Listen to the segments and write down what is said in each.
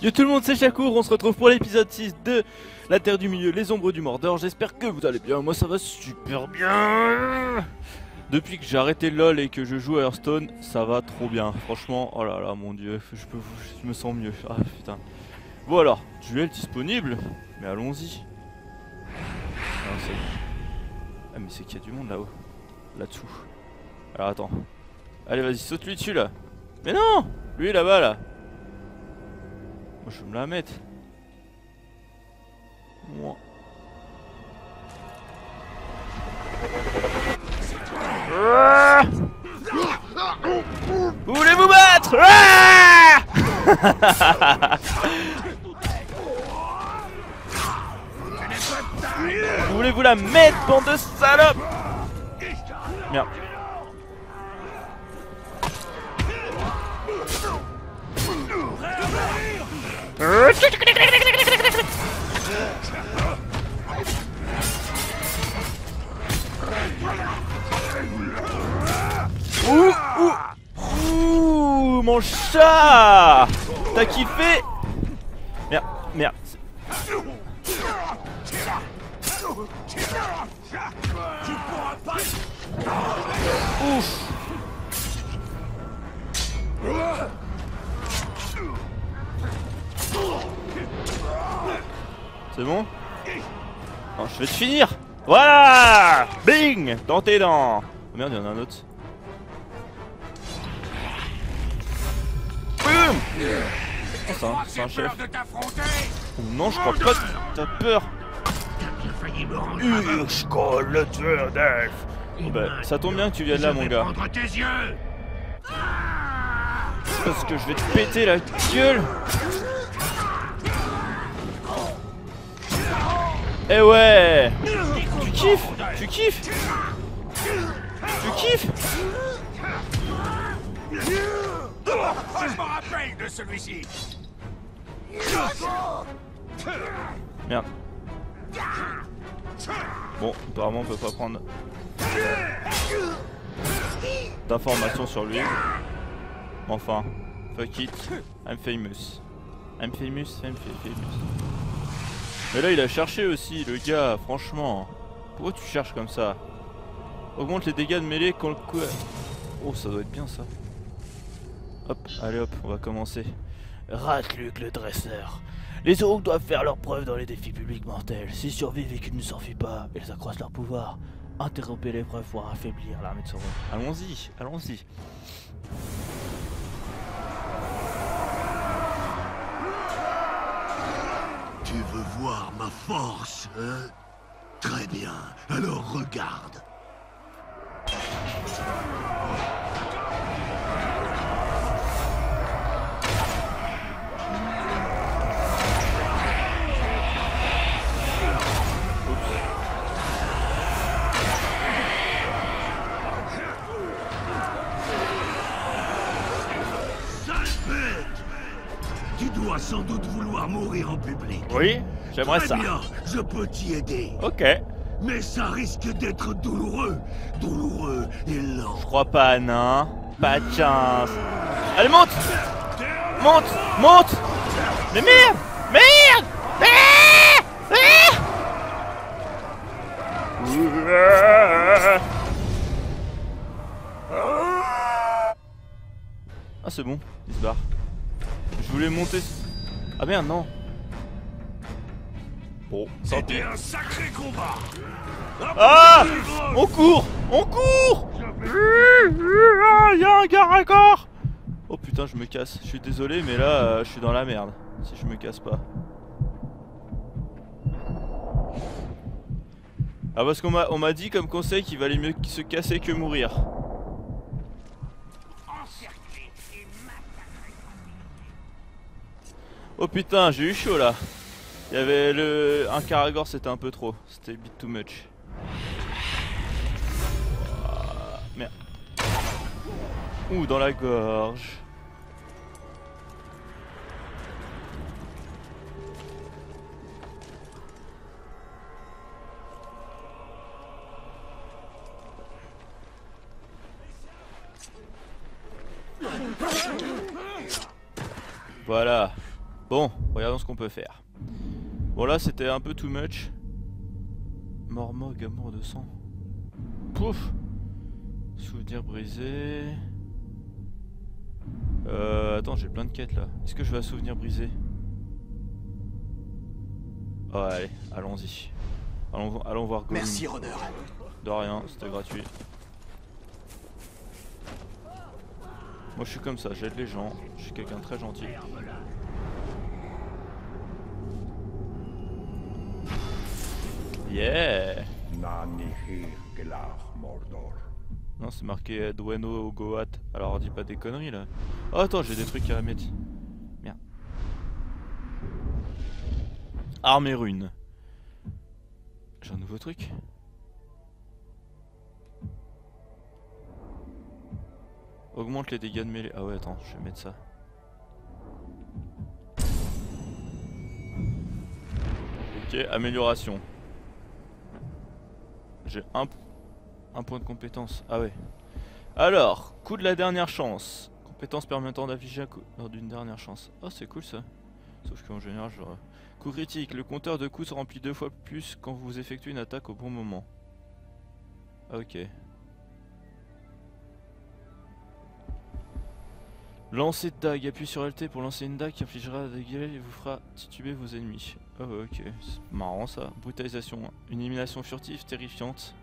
Yo tout le monde, c'est Chakour, on se retrouve pour l'épisode 6 de La Terre du Milieu, les Ombres du Mordor. J'espère que vous allez bien, moi ça va super bien Depuis que j'ai arrêté LoL et que je joue à Hearthstone, ça va trop bien. Franchement, oh là là, mon dieu, je, me sens mieux. Ah putain. Bon alors, duel disponible, mais allons-y. Ah, ah mais c'est qu'il y a du monde là-haut, là-dessous. Alors attends. Allez vas-y, saute-lui dessus là. Mais non Lui là-bas là je me la mettre. Moi. Vous voulez vous battre? Ah Vous voulez vous la mettre, bande de salopes? Merde. Ouh, ouh, ouh, mon chat. T'as kiffé Merde, merde. Ouf C'est bon. Non, je vais te finir. Voilà. Bing. Dans tes dents. Oh Merde, il y en a un autre. Boum. Oh, C'est un, chef. Oh, non, je crois pas que t'as peur. Urshko, le tueur d'elfes. Oh, bah, ça tombe bien que tu viennes là, mon gars. Parce que je vais te péter la gueule Eh ouais Tu kiffes Tu kiffes Tu kiffes Merde. Bon, apparemment on peut pas prendre d'informations sur lui. Enfin, fuck it, I'm famous. I'm famous, I'm famous. Mais là il a cherché aussi le gars, franchement. Pourquoi tu cherches comme ça Augmente les dégâts de mêlée quand le coup... Oh ça doit être bien ça. Hop, allez hop, on va commencer. Ratluc le dresseur. Les orques doivent faire leur preuve dans les défis publics mortels. S'ils survivent et qu'ils ne s'enfuient pas, ils accroissent leur pouvoir. Interrompez l'épreuve pour affaiblir l'armée de Sauron. Allons-y, allons-y. Tu veux voir ma force, hein? Très bien, alors regarde. sans doute vouloir mourir en public. Oui, j'aimerais ça. Bien, je peux t'y aider. Ok. Mais ça risque d'être douloureux. Douloureux et lent. Je crois pas, non. Pas de chance. Allez, monte Monte Monte Mais merde Merde Ah c'est bon, il se barre. Je voulais monter... Ah merde, non. Bon, C'était un sacré combat. Ah On court On court Il y a un gars encore Oh putain, je me casse. Je suis désolé, mais là, euh, je suis dans la merde. Si je me casse pas. Ah parce qu'on m'a dit comme conseil qu'il valait mieux se casser que mourir. Oh putain, j'ai eu chaud là. Il y avait le... Un Karagor, c'était un peu trop. C'était bit too much. merde. Ouh, dans la gorge. Voilà. Bon, regardons ce qu'on peut faire. Bon là c'était un peu too much. Mormog, amour de sang. Pouf Souvenir brisé. Euh, attends, j'ai plein de quêtes là. Est-ce que je vais à souvenir brisé? Oh, allez, allons-y. Allons, allons voir Gollum. Merci, Runner. De rien, c'était gratuit. Moi je suis comme ça, j'aide les gens, je suis quelqu'un de très gentil. Yeah Non c'est marqué Dueno Goat, alors dis pas des conneries là. Oh attends j'ai des trucs à mettre. Merde. Arme et rune. J'ai un nouveau truc Augmente les dégâts de mêlée. Ah ouais, attends, je vais mettre ça. Ok, amélioration. J'ai un, point de compétence. Ah ouais. Alors, coup de la dernière chance. Compétence permettant d'afficher un coup lors d'une dernière chance. Oh, c'est cool ça. Sauf qu'en général, genre... Coup critique. Le compteur de coups se remplit deux fois plus quand vous effectuez une attaque au bon moment. Ah, ok. Lancer de dague, appuie sur LT pour lancer une dague qui infligera des dégâts et vous fera tituber vos ennemis. Oh ok, c'est marrant ça. Brutalisation, une élimination furtive terrifiante.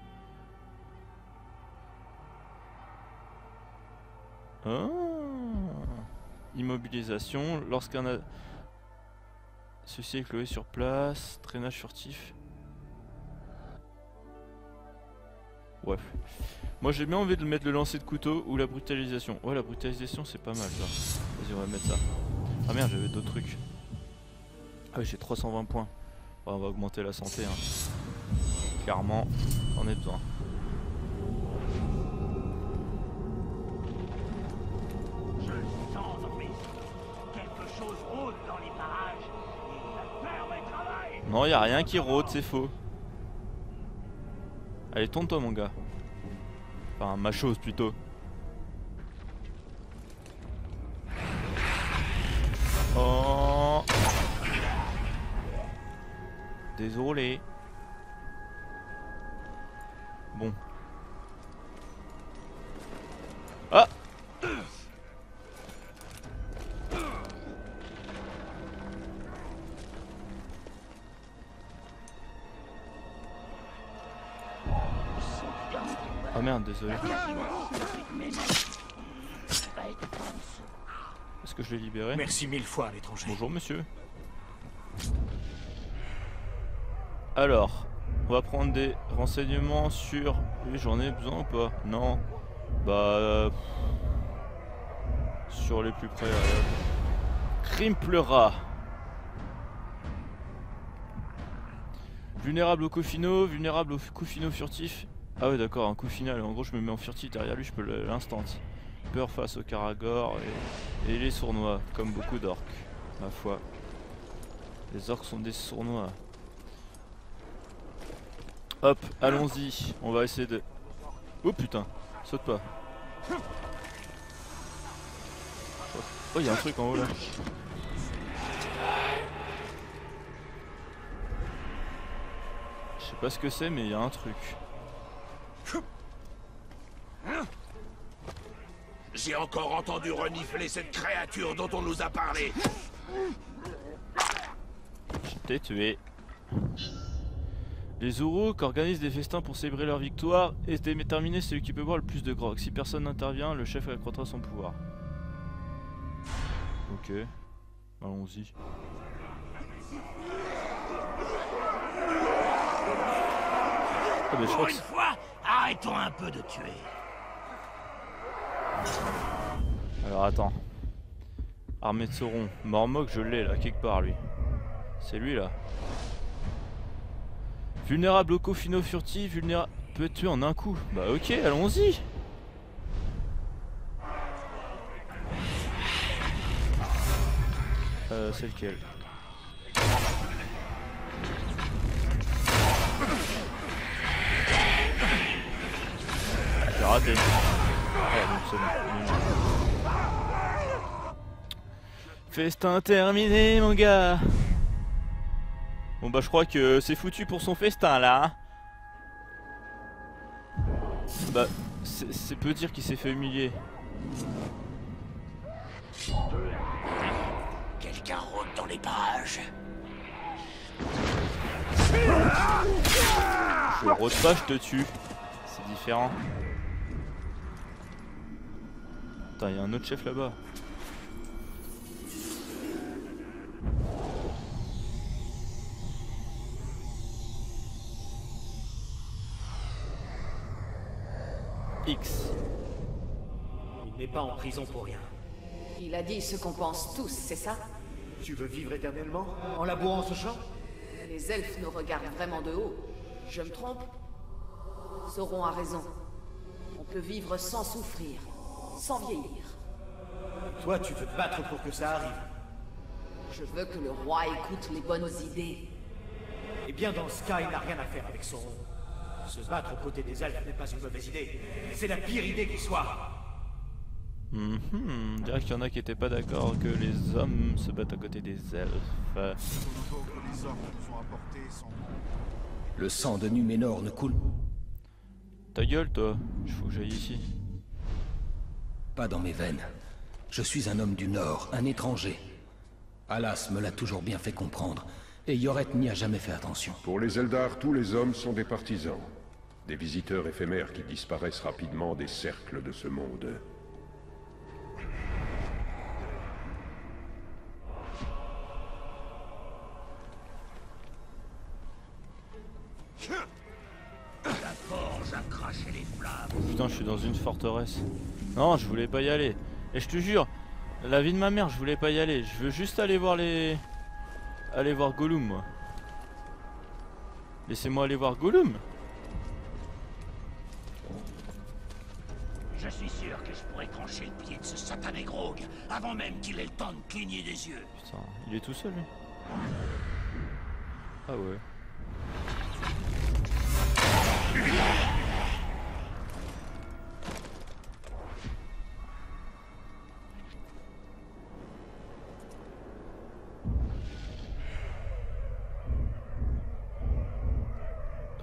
Ah. Immobilisation, lorsqu'un... A... Ceci est cloué sur place, traînage furtif. Ouais. Moi j'ai bien envie de mettre le lancer de couteau ou la brutalisation. Ouais la brutalisation c'est pas mal ça. Vas-y on va mettre ça. Ah merde j'avais d'autres trucs. Ah oui j'ai 320 points. on va augmenter la santé. Hein. Clairement, on est besoin. Non, y a rien qui rôde, c'est faux. Allez, tourne-toi, mon gars. Enfin, ma chose plutôt. Oh. Désolé. Désolé. Est-ce que je l'ai libéré Merci mille fois à l'étranger. Bonjour monsieur. Alors, on va prendre des renseignements sur... Oui, j'en ai besoin ou pas? Non. Bah... Sur les plus près... Euh... Crime pleura. Vulnérable au coup vulnérable au coup furtif ah ouais d'accord, un coup final, en gros je me mets en furtif derrière lui, je peux l'instant. Peur face au Karagor et, les sournois, comme beaucoup d'orques, ma foi. Les orques sont des sournois. Hop, allons-y, on va essayer de... Oh putain, saute pas. Oh, il y a un truc en haut là. Je sais pas ce que c'est, mais il y a un truc. J'ai encore entendu renifler cette créature dont on nous a parlé. Je t'ai tué. Les Uruk organisent des festins pour célébrer leur victoire et déterminer celui qui peut boire le plus de grog. Si personne n'intervient, le chef accroîtra son pouvoir. Ok. Allons-y. Ah, Pour une fois, arrêtons un peu de tuer. Alors attends. Armée de Sauron. Mormok, je l'ai là, quelque part lui. C'est lui là. Vulnérable au cofino furtif, vulnérable. Peut tué en un coup. Bah ok, allons-y. Euh, c'est lequel? J'ai raté. Festin terminé, mon gars. Bon bah je crois que c'est foutu pour son festin là. Bah c'est c'est peu dire qu'il s'est fait humilier. Quelqu'un rôde dans les parages. Je rôde pas, je te tue. C'est différent. Putain, il y a un autre chef là-bas. X. Il n'est pas en prison pour rien. Il a dit ce qu'on pense tous, c'est ça? Tu veux vivre éternellement? En labourant ce champ Les elfes nous regardent vraiment de haut. Je me trompe? Sauron a raison. On peut vivre sans souffrir, sans vieillir. Toi, tu veux te battre pour que ça arrive. Je veux que le roi écoute les bonnes idées. Eh bien, dans ce cas, il n'a rien à faire avec son rôle. Se battre aux côtés des elfes n'est pas une mauvaise idée. C'est la pire idée qui soit. Mhm, on dirait qu'il y en a qui étaient pas d'accord que les hommes se battent à côté des elfes. Le sang de Numénor ne coule ta gueule toi, il faut que j'aille ici. Pas dans mes veines. Je suis un homme du Nord, un étranger. Alas me l'a toujours bien fait comprendre, et Yoret n'y a jamais fait attention. Pour les Eldar, tous les hommes sont des partisans. Des visiteurs éphémères qui disparaissent rapidement des cercles de ce monde. Forteresse. Non, je voulais pas y aller. Et je te jure, la vie de ma mère, je voulais pas y aller. Je veux juste aller voir les. Aller voir Gollum, moi. Laissez-moi aller voir Gollum. Je suis sûr que je pourrais trancher le pied de ce satané Grog avant même qu'il ait le temps de cligner des yeux. Putain, il est tout seul, lui. Ah ouais.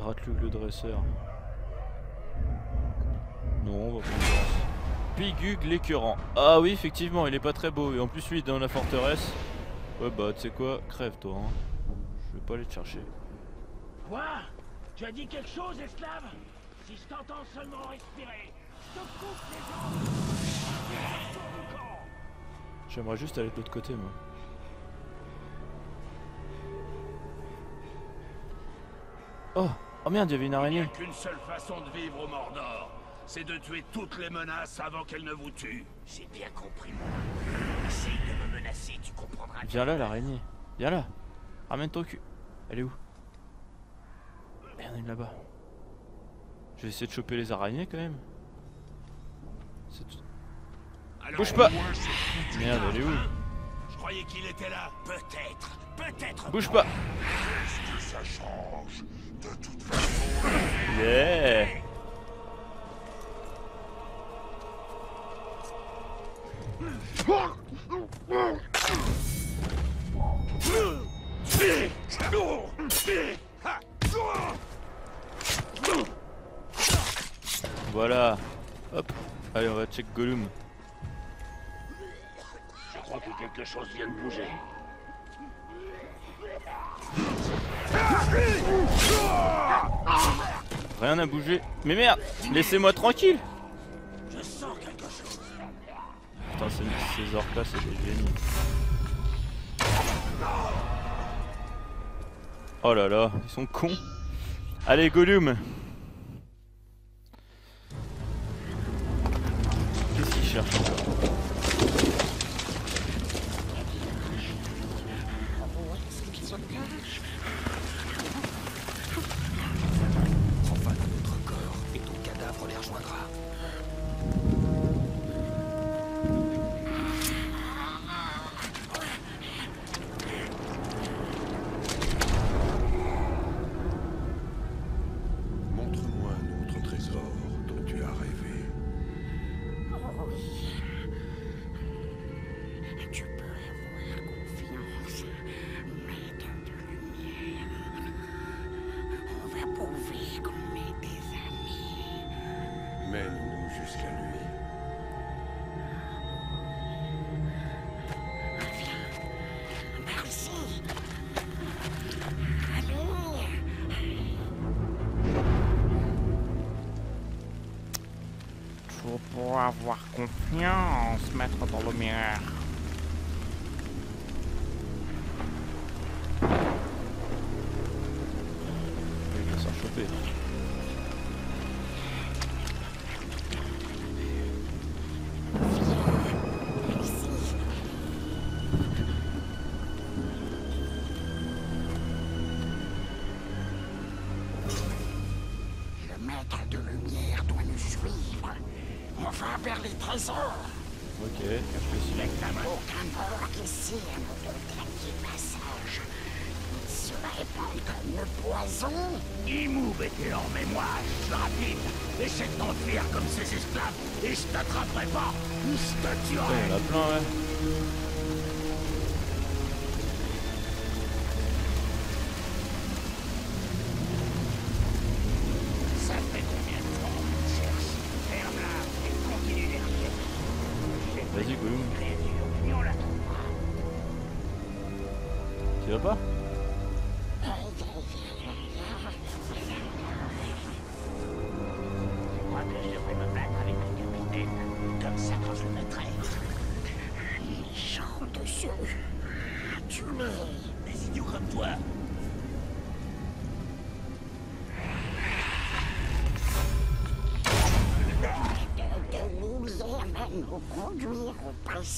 Rate-le le dresseur. Non, on va voir. Pigug l'écœurant. Ah oui, effectivement, il est pas très beau. Et en plus, lui, il est dans la forteresse. Ouais, bah, tu sais quoi? Crève, toi. Hein. Je vais pas aller te chercher. Quoi? Tu as dit quelque chose, esclave? Si je t'entends seulement respirer, je te coupe les jambes J'aimerais juste aller de l'autre côté, moi. Oh Oh merde, il y avait une Il n'y araignée. a qu'une seule façon de vivre au Mordor. C'est de tuer toutes les menaces avant qu'elles ne vous tuent. J'ai bien compris, moi. Essaye de me menacer, tu comprendras. Viens là, l'araignée. Viens là. Ramène ton cul. Elle est où? Merde, elle est là-bas. Je vais essayer de choper les araignées quand même. C'est tout- Bouge pas. Merde, elle est où? Croyais qu'il était là. Peut-être. Peut-être. Bouge pas Qu'est-ce que ça change De toute façon, Yeah Voilà Hop Allez, on va check Gollum. Que quelque chose vient de bouger. Rien n'a bougé. Mais merde Laissez-moi tranquille Je sens quelque chose. Putain, ces, ces orques là, c'est des génies. Oh là là, ils sont cons. Allez, Gollum Qu'est-ce qu'il cherche encore? Avoir confiance, maître dans le miroir. Essaie de t'enfuir comme ces esclaves, et je t'attraperai pas, ou je te tuerai.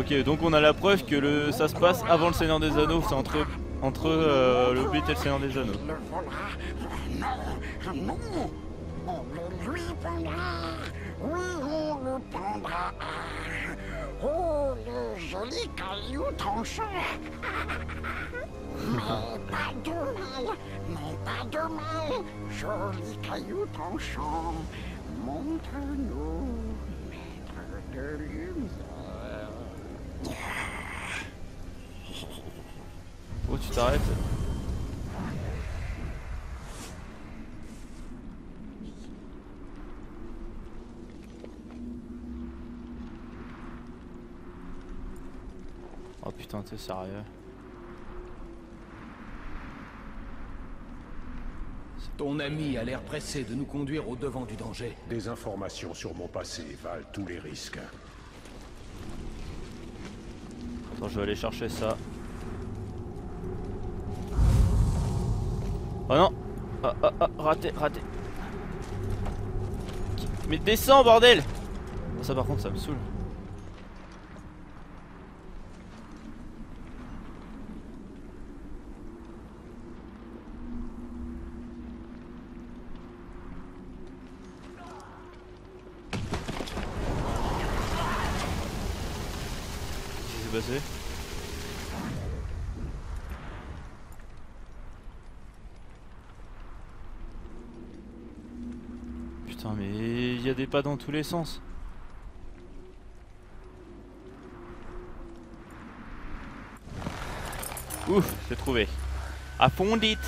Ok, donc on a la preuve que le ça se passe avant le Seigneur des Anneaux, c'est entre entre euh, le Hobbit et le Seigneur des Anneaux. on lui prendra. Oui, on le prendra. Oh, le joli caillou tranchant. Mais pas de mal, mais pas de mal. Joli caillou tranchant. Montre-nous, maître de lumière. Oh, tu t'arrêtes Oh putain, t'es sérieux Ton ami a l'air pressé de nous conduire au devant du danger. Des informations sur mon passé valent tous les risques. Attends, je vais aller chercher ça. Oh non Ah ah ah, raté, raté. Mais descends, bordel Oh, Ça par contre, ça me saoule. Qu'est-ce qui s'est passé Putain mais il y a des pas dans tous les sens. Ouf, j'ai trouvé. À fondite.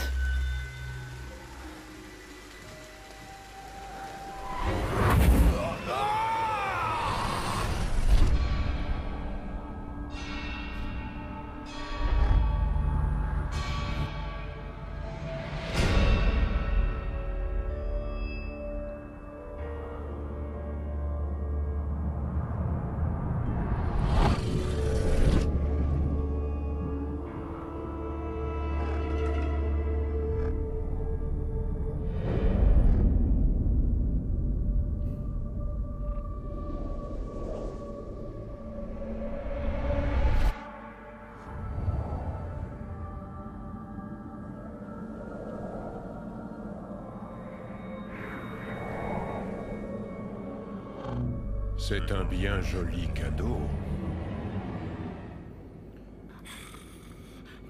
C'est un bien joli cadeau.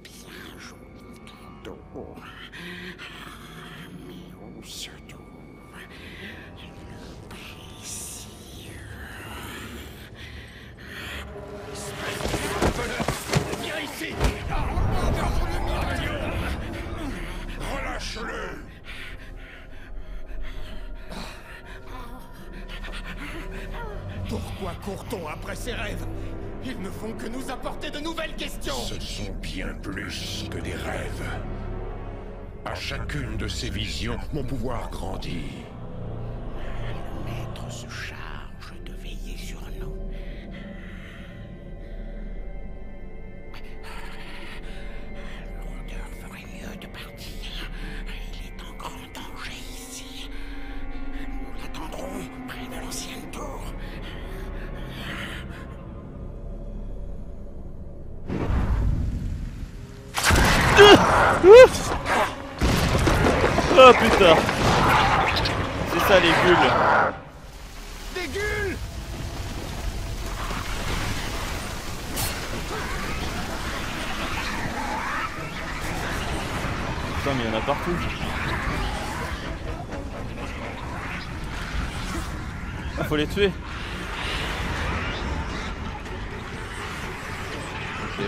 Bien joli cadeau. Mais où se ces rêves Ils ne font que nous apporter de nouvelles questions Ce sont bien plus que des rêves. À chacune de ces visions, mon pouvoir grandit. Oh putain. C'est ça les bulles Des gueules! Putain mais il y en a partout. Ah faut les tuer. Ok,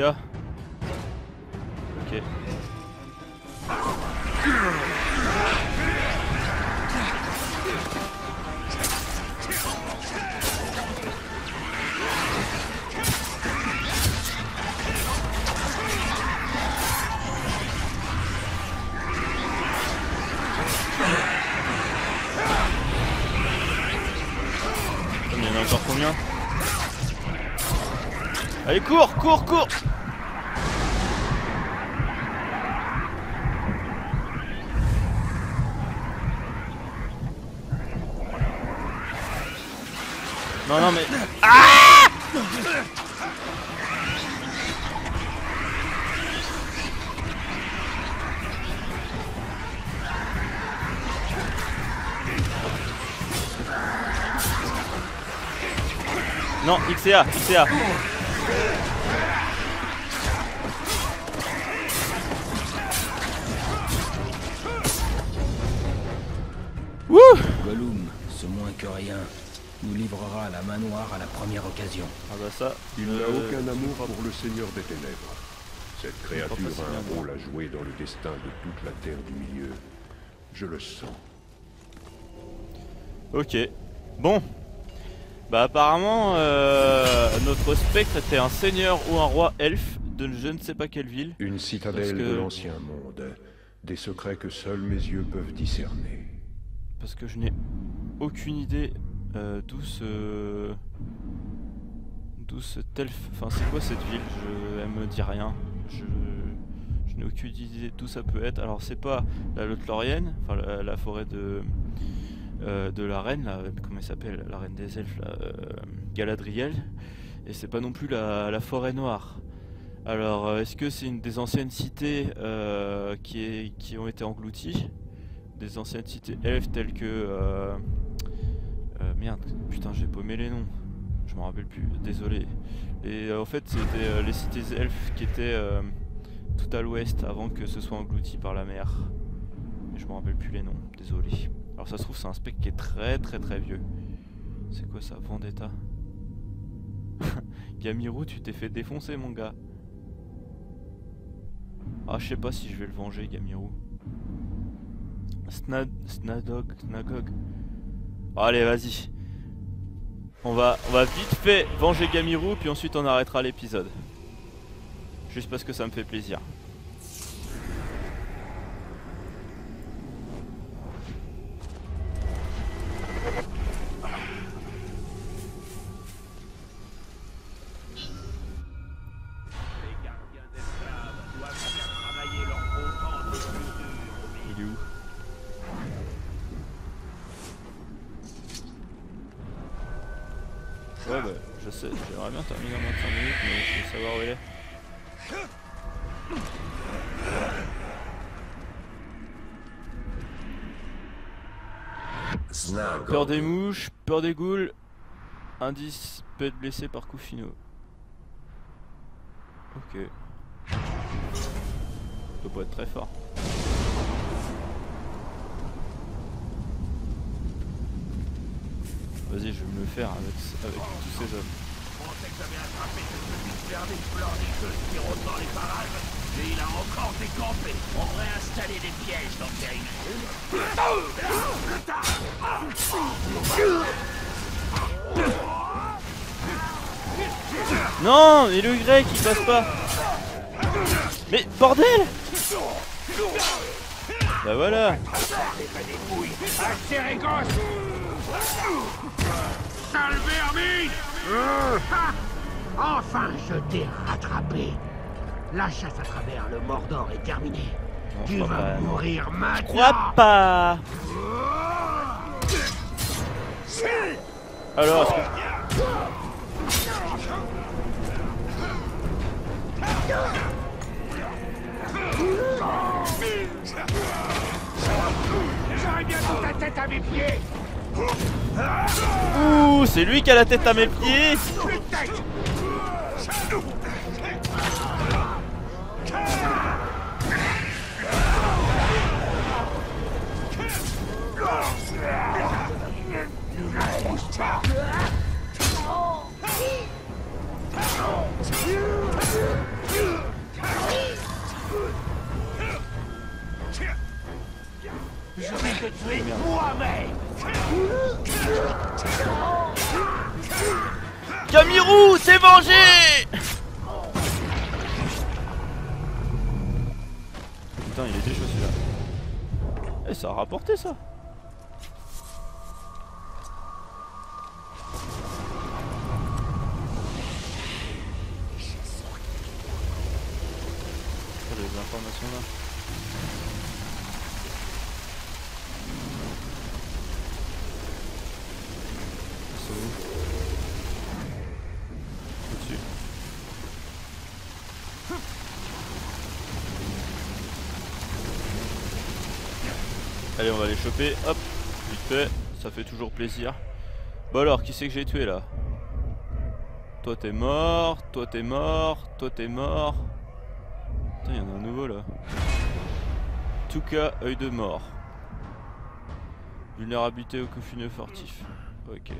X Allez cours, cours, cours Non, non, mais... Ah Non, XA, XA. Wouh Gollum, ce moins que rien, nous livrera à la manoir à la première occasion. Ah bah ça, Il euh, n'a aucun amour pour le Seigneur des Ténèbres. Cette créature a un rôle à jouer dans le destin de toute la Terre du Milieu. Je le sens. Ok. Bon. Bah apparemment, euh, notre spectre était un seigneur ou un roi elfe de je ne sais pas quelle ville. Une citadelle que- de l'ancien monde. Des secrets que seuls mes yeux peuvent discerner. Parce que je n'ai aucune idée euh, d'où ce... D'où cet elfe... Enfin c'est quoi cette ville? Je... Elle me dit rien. Je, je n'ai aucune idée d'où ça peut être. Alors c'est pas la Lothlorienne, enfin la, forêt de... euh, de la reine, comment elle s'appelle? La reine des elfes, euh, Galadriel. Et c'est pas non plus la, la forêt noire. Alors euh, est-ce que c'est une des anciennes cités qui, est, qui ont été englouties? Des anciennes cités elfes telles que. Euh, euh, merde, putain, j'ai paumé les noms. Je m'en rappelle plus, désolé. Et euh, en fait, c'était les cités elfes qui étaient tout à l'ouest avant que ce soit englouti par la mer. Et je m'en rappelle plus les noms, désolé. Alors, ça se trouve, c'est un spec qui est très très très vieux. C'est quoi ça Vendetta? Gamirou, tu t'es fait défoncer, mon gars. Ah, je sais pas si je vais le venger, Gamirou. Snad... Snadog... Snagog... Allez, vas-y. On va, on va vite fait venger Gamirou, puis ensuite on arrêtera l'épisode. Juste parce que ça me fait plaisir. J'aimerais bien terminer en moins de 5 minutes, mais je veux savoir où elle est. Peur des mouches, peur des ghouls. Indice peut être blessé par coup finaux. Ok. Ça doit pas être très fort. Vas-y, je vais me le faire avec tous ces hommes. Que j'avais attrapé ce petit vernis pleurniqueux qui rôde dans les parages. Et il a encore décampé. On devrait installer des pièges dans le périmètre. Non, et le grec il passe pas. Mais bordel Bah voilà. Sale vermine Enfin, je t'ai rattrapé. La chasse à travers le Mordor est terminée. Non, tu vas pas, non. mourir maintenant. Je crois pas. Alors, est-ce que- J'aurais bien mis ta tête à mes pieds c'est lui qui a la tête à mes pieds. Je vais te tuer moi-même Camirou, t'es vengé Putain, il était chaud celui-là. Eh, ça a rapporté ça. Les informations là. C'est où Au-dessus. On va les choper. Hop, vite fait. Ça fait toujours plaisir. Bon alors, qui c'est que j'ai tué là? Toi t'es mort, toi t'es mort, toi t'es mort. Putain, il y en a un nouveau là. Tuka, œil de mort. Vulnérabilité au funeux fortif. Ok.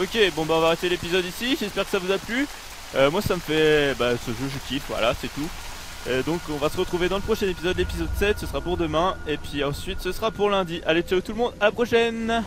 Ok, bon bah on va arrêter l'épisode ici, j'espère que ça vous a plu. Euh, moi ça me fait... Bah ce jeu je kiffe, voilà c'est tout. Euh, donc on va se retrouver dans le prochain épisode, l'épisode 7, ce sera pour demain. Et puis ensuite ce sera pour lundi. Allez ciao tout le monde, à la prochaine